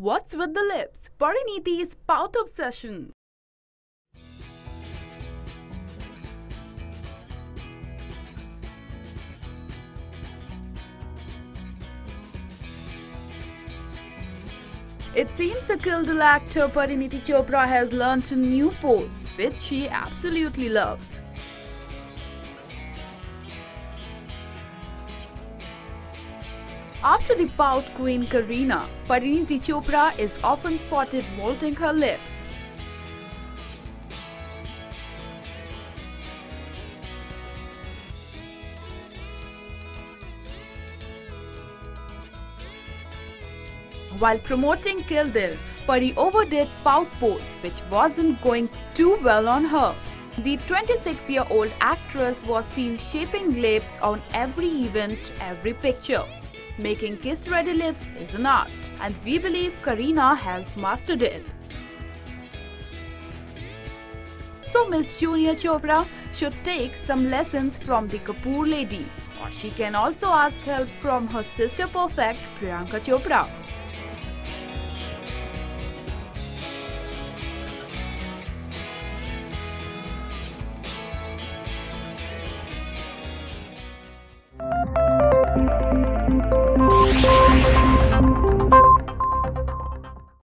What's with the lips? Parineeti's pout obsession. It seems the Kill actor Parineeti Chopra has learned a new pose, which she absolutely loves. After the pout queen Kareena, Parineeti Chopra is often spotted molting her lips. While promoting Kill Dil, Pari overdid pout pose which wasn't going too well on her. The 26-year-old actress was seen shaping lips on every event, every picture. Making kiss-ready lips is an art and we believe Kareena has mastered it. So Miss Junior Chopra should take some lessons from the Kapoor lady or she can also ask help from her sister perfect Priyanka Chopra.